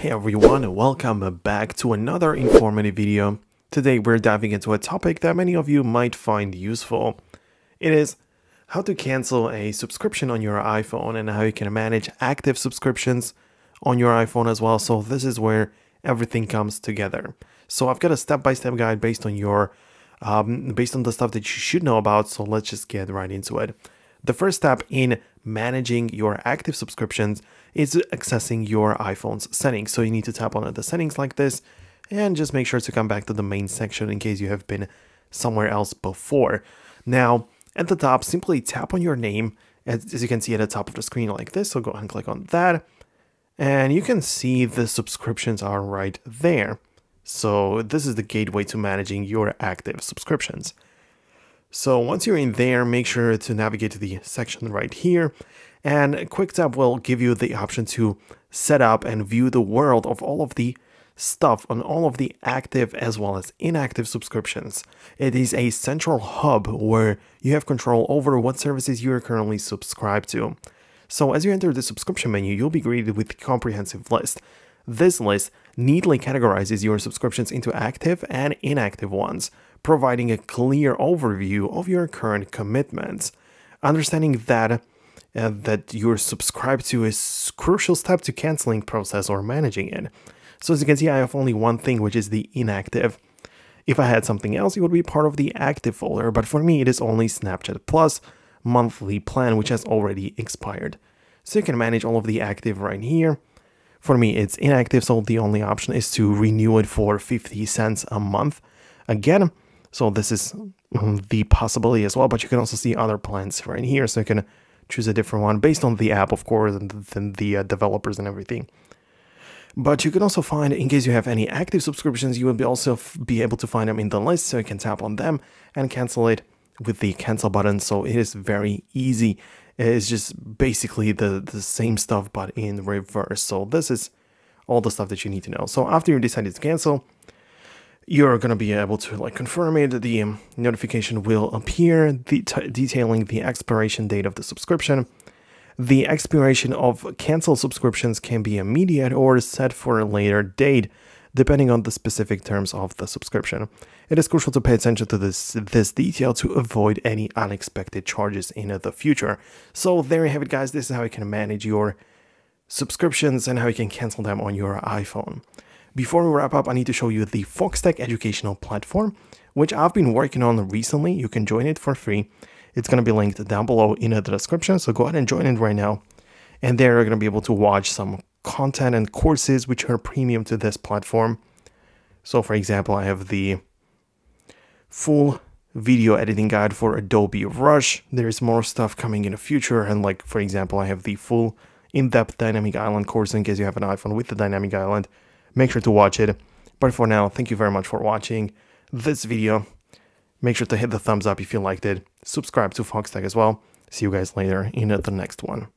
Hey everyone, welcome back to another informative video. Today we're diving into a topic that many of you might find useful. It is how to cancel a subscription on your iPhone and how you can manage active subscriptions on your iPhone as well. So this is where everything comes together. So I've got a step-by-step -step guide based on your um, based on the stuff that you should know about. So let's just get right into it. The first step in managing your active subscriptions is accessing your iPhone's settings. So you need to tap on the settings like this and just make sure to come back to the main section in case you have been somewhere else before. Now, at the top, simply tap on your name as, you can see at the top of the screen like this. So go ahead and click on that and you can see the subscriptions are right there. So this is the gateway to managing your active subscriptions. So once you're in there, make sure to navigate to the section right here. And QuickTap will give you the option to set up and view the world of all of the stuff on all of the active as well as inactive subscriptions. It is a central hub where you have control over what services you are currently subscribed to. So as you enter the subscription menu, you'll be greeted with a comprehensive list. This list neatly categorizes your subscriptions into active and inactive ones, providing a clear overview of your current commitments. Understanding that uh, that you're subscribed to is crucial step to canceling process or managing it. So as you can see, I have only one thing, which is the inactive. If I had something else, it would be part of the active folder, but for me, it is only Snapchat Plus monthly plan, which has already expired. So you can manage all of the active right here. For me, it's inactive, so the only option is to renew it for 50 cents a month. Again, so this is mm, the possibility as well, but you can also see other plans right here. So you can choose a different one based on the app, of course, and then the uh, developers and everything. But you can also find, in case you have any active subscriptions, you will be also be able to find them in the list. So you can tap on them and cancel it with the cancel button. So it is very easy. It's just basically the, the same stuff, but in reverse. So this is all the stuff that you need to know. So after you decided to cancel, you're going to be able to like confirm it. The notification will appear detailing the expiration date of the subscription. The expiration of cancel subscriptions can be immediate or set for a later date, depending on the specific terms of the subscription. It is crucial to pay attention to this, this detail to avoid any unexpected charges in the future. So there you have it guys, this is how you can manage your subscriptions and how you can cancel them on your iPhone. Before we wrap up, I need to show you the Foxtecc educational platform, which I've been working on recently. You can join it for free. It's going to be linked down below in the description, so go ahead and join it right now. And there you're going to be able to watch some content and courses which are premium to this platform. So for example, I have the full video editing guide for Adobe Rush. There's more stuff coming in the future. And like, for example, I have the full in-depth dynamic island course in case you have an iPhone with the dynamic island make sure to watch it. But for now, thank you very much for watching this video. Make sure to hit the thumbs up if you liked it. Subscribe to Foxtecc as well. See you guys later in the next one.